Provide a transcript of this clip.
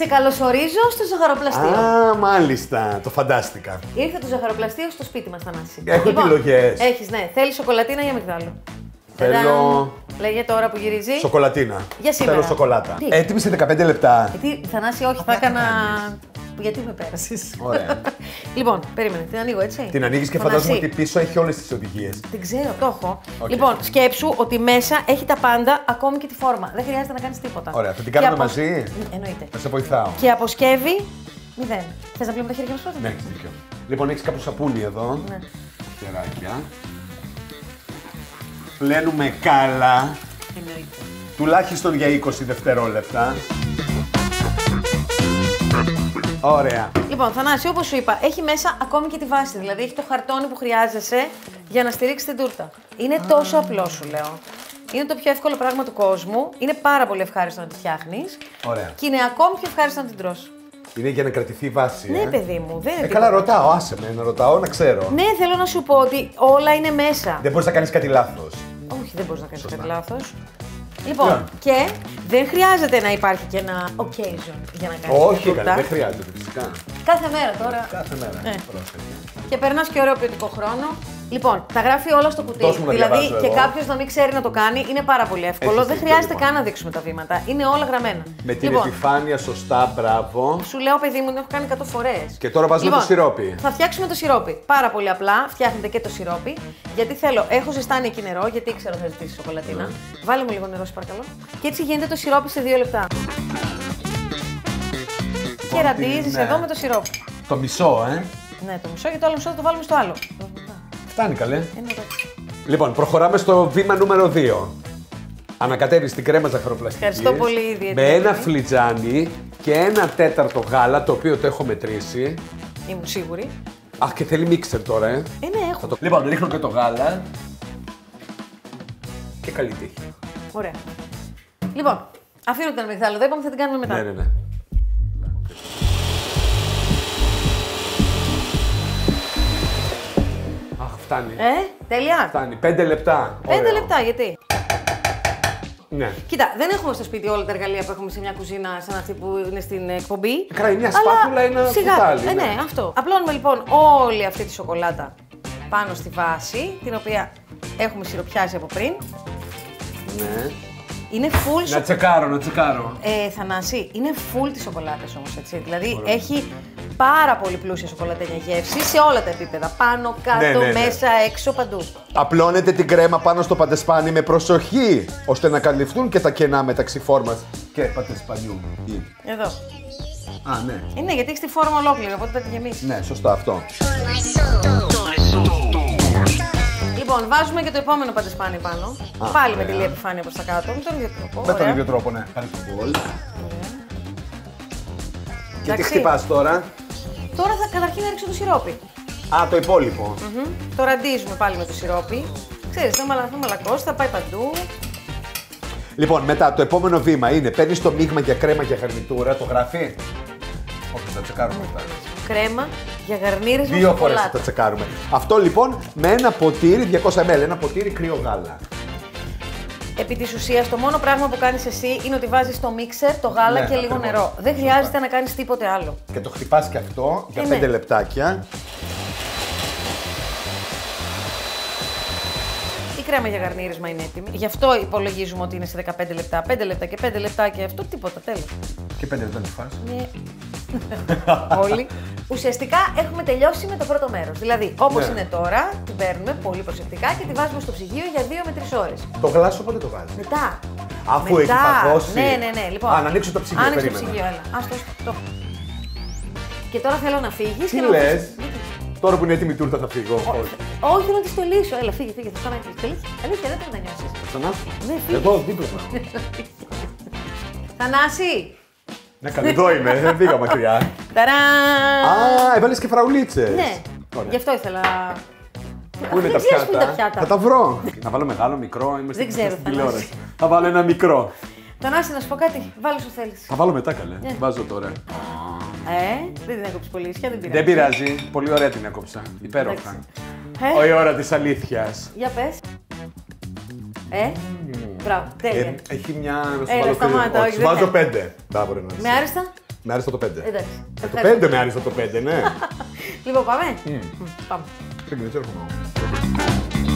Σε καλωσορίζω στο ζαχαροπλαστείο. Α, μάλιστα. Το φαντάστηκα. Ήρθε το ζαχαροπλαστείο στο σπίτι μας, Θανάση. Έχω επιλογές. Έχεις, ναι. Θέλεις σοκολατίνα ή αμυγδάλου; Θέλω- Ταντάμ. Λέγε τώρα που γυρίζει. Σοκολατίνα. Για σήμερα. Θέλω σοκολάτα. Τι; Έτοιμη σε 15 λεπτά. Γιατί, Θανάση, όχι, θα έκανα. Γιατί με πέρασες; Ωραία. λοιπόν, περίμενε, την ανοίγω έτσι. Την ανοίγεις και Θανάση, φαντάζομαι ότι πίσω έχει όλες τις οδηγίες. Την ξέρω, το έχω. Οκ. Λοιπόν, σκέψου ότι μέσα έχει τα πάντα, ακόμη και τη φόρμα. Δεν χρειάζεται να κάνεις τίποτα. Ωραία, θα την Και κάνουμε απο- μαζί; Εννοείται. Θα σε βοηθάω. Και αποσκεύη, μηδέν. Θες να πλύνουμε τα χέρια μας πρώτα; Ναι, έχει δίκιο. Λοιπόν, έχεις κάπου σαπούνι εδώ. Ναι. Χεράκια. Πλένουμε καλά. Εννοείται. Τουλάχιστον για 20 δευτερόλεπτα. Ωραία. Λοιπόν, Θανάση, όπως σου είπα, έχει μέσα ακόμη και τη βάση. Δηλαδή έχει το χαρτόνι που χρειάζεσαι για να στηρίξεις την τούρτα. Είναι τόσο απλό, σου λέω. Είναι το πιο εύκολο πράγμα του κόσμου. Είναι πάρα πολύ ευχάριστο να τη φτιάχνεις. Ωραία. Και είναι ακόμη πιο ευχάριστο να την τρώσει. Είναι για να κρατηθεί η βάση. Ναι, ε; παιδί μου, δεν είναι Ε, τίποτα. καλά, ρωτάω. Άσε με να ρωτάω, να ξέρω. Ναι, θέλω να σου πω ότι όλα είναι μέσα. Δεν μπορείς να κάνεις κάτι λάθος. Όχι, δεν μπορείς να κάνεις Σωστά. κάτι λάθος. Λοιπόν, Λοιπόν. και δεν χρειάζεται να υπάρχει και ένα occasion για να κάνεις Όχι, καλά, δεν χρειάζεται φυσικά. Κάθε μέρα τώρα. Κάθε μέρα. Ε. Πρόσεχε. Και περνάς και ωραίο ποιοτικό χρόνο. Λοιπόν, τα γράφει όλα στο κουτί. Δώσ' μου να δηλαδή διαβάζω και εγώ. κάποιος να μην ξέρει να το κάνει είναι πάρα πολύ εύκολο. Έχεις δεν δίκιο, χρειάζεται λοιπόν. καν να δείξουμε τα βήματα. Είναι όλα γραμμένα. Με την λοιπόν, επιφάνεια σωστά, μπράβο. σου λέω, παιδί μου, το έχω κάνει 100 φορές. Και τώρα βάζουμε το σιρόπι. Θα φτιάξουμε το σιρόπι. Πάρα πολύ απλά. Φτιάχνετε και το σιρόπι. Γιατί θέλω, έχω ζεστάνει εκεί νερό, γιατί ξέρω θα ζητήσει σοκολατίνα. Ναι. Βάλε μου λίγο νερό, σε παρακαλώ. Και έτσι γίνεται το σιρόπι σε δύο λεπτά. Και ραντίζει ναι. εδώ με το σιρόπι. Το μισό, ε. Ναι, το μισό και το άλλο μισό θα το βάλουμε στο άλλο. Φτάνει καλέ. Είναι εντάξει. Λοιπόν, προχωράμε στο βήμα νούμερο 2. Ανακατεύεις την κρέμα ζαχαροπλαστικής. Ευχαριστώ πολύ, ιδιαίτερα. Με ένα φλιτζάνι και ένα τέταρτο γάλα, το οποίο το έχω μετρήσει. Ήμουν σίγουρη. Αχ, και θέλει μίξερ τώρα, ε. Ε, ναι, έχω. Θα το- Λοιπόν, ρίχνω και το γάλα. Και καλή τύχη. Ωραία. Λοιπόν, αφήνω την αμυγδάλα εδώ, είπαμε θα την κάνουμε μετά. Ναι, ναι, ναι. Φτάνει. Ε, τέλεια. Φτάνει. Πέντε λεπτά. Πέντε Ωραίο. λεπτά, γιατί; Ναι. Κοίτα, δεν έχουμε στο σπίτι όλα τα εργαλεία που έχουμε σε μια κουζίνα σαν αυτή που είναι στην εκπομπή. Καλά, μια Αλλά σπάτουλα, ένα σιγά, κουτάλι, Ε, ναι, ναι. αυτό. Απλώνουμε λοιπόν όλη αυτή τη σοκολάτα πάνω στη βάση, την οποία έχουμε σιροπιάσει από πριν. ναι. Είναι full Να σο... τσεκάρω, να τσεκάρω. Ε, Θανάση, είναι full τη σοκολάτας όμως, έτσι. Δηλαδή έχει πάρα πολύ πλούσια σοκολατένια γεύση σε όλα τα επίπεδα. Πάνω, κάτω, Ναι, ναι, ναι. μέσα, έξω, παντού. Απλώνετε την κρέμα πάνω στο παντεσπάνι με προσοχή, ώστε να καλυφθούν και τα κενά μεταξύ φόρμας και παντεσπανιού. Εδώ. Α, ναι. Ε, ναι, γιατί έχεις τη φόρμα ολόκληρη, οπότε θα τη γεμίσεις. Ναι, σωστά αυτό. Λοιπόν, βάζουμε και το επόμενο παντεσπάνι πάνω. Πάλι με τη λίγη επιφάνεια προς τα κάτω. Με τον ίδιο τρόπο. Με τον Ωραία. ίδιο τρόπο, ναι. Πάλι το μπολ. Και τι Εντάξει. χτυπάς τώρα; Τώρα θα καταρχήν ρίξω το σιρόπι. Α, το υπόλοιπο. Μμμ. Το ραντίζουμε πάλι με το σιρόπι. Ξέρεις, θα, μαλα, θα μαλακώσει, θα πάει παντού. Λοιπόν, μετά το επόμενο βήμα είναι παίρνεις το μείγμα για κρέμα και γαρνιτούρα, το γράφει; Όχι, θα τσεκάρουμε μετά. Κρέμα για γαρνίρες με Δύο φορές θα σοκολάτα. τα τσεκάρουμε. Αυτό λοιπόν με ένα ποτήρι 200 ml, ένα ποτήρι κρύο γάλα. Επί της ουσίας, το μόνο πράγμα που κάνεις εσύ είναι ότι βάζεις στο μίξερ το γάλα Ναι, και λίγο ακριβώς. νερό. Δεν χρειάζεται να κάνεις τίποτε άλλο. Και το χτυπάς και αυτό για Ε, 5 ναι. λεπτάκια. Η κρέμα για γαρνίρισμα είναι έτοιμη. Γι' αυτό υπολογίζουμε ότι είναι σε 15 λεπτά. 5 λεπτά και 5 λεπτά και αυτό τίποτα. Τέλος. Και 5 λεπτά να φας. Ναι. Όλοι. Ουσιαστικά έχουμε τελειώσει με το πρώτο μέρος. Δηλαδή, όπως Ναι. είναι τώρα, την παίρνουμε πολύ προσεκτικά και τη βάζουμε στο ψυγείο για 2 με 3 ώρες. Το γλάσο πότε το βάζεις; Μετά. Αφού Μετά. έχει παγώσει. Ναι, ναι, ναι. Λοιπόν, Α, να ανοίξω το ψυγείο, Άνοιξε το περίμενα. ψυγείο, έλα. Ας το, το. Και τώρα θέλω να φύγεις. Τι λες, τώρα που είναι έτοιμη η τούρτα θα φύγω. Όχι. Όχι, θέλω να τη στολίσω. Έλα, φύγε, φύγε. Θα κάνω να τη στολίσει. Αλήθεια, δεν πρέπει να νιώσεις. Ξανά. Ναι, φύγε. Εδώ δίπλα. μου. Θανάση! Ναι, καλή, εδώ είμαι, δεν πήγα μακριά. Ταρά! Α, έβαλες και φραουλίτσες. Ναι, Ωραία. γι' αυτό ήθελα. Πού είναι Δεν τα ξέρεις πού είναι πιάτα. τα πιάτα. Θα τα βρω. Να βάλω μεγάλο, μικρό, είμαστε Δεν ξέρω, στην Θανάση. τηλεόραση. Θα βάλω ένα μικρό. Θανάση, να σου πω κάτι. Βάλει όσο θέλεις. Θα βάλω μετά καλέ. Ναι. Βάζω τώρα. Ε, δεν την έκοψε πολύ ίσια, δεν πειράζει. Δεν πειράζει. Πολύ ωραία την έκοψα. Υπέροχα. Ε, Η ώρα της αλήθειας. για πες. Ε, μπράβο, τέλεια. Ε, έχει μια. Να σου Έλα, βάλω σταμάτα, κρύο. όχι, Σου δεν βάζω θέλω. πέντε. Μπράβο, ρε Νάνση. Με άρεστα. Με άριστα το 5. Εντάξει. Το ευχαριστώ. 5 με άριστα το 5, ναι. Λοιπόν, πάμε. Μμ, Πάμε. Δεν ξέρω, έρχομαι.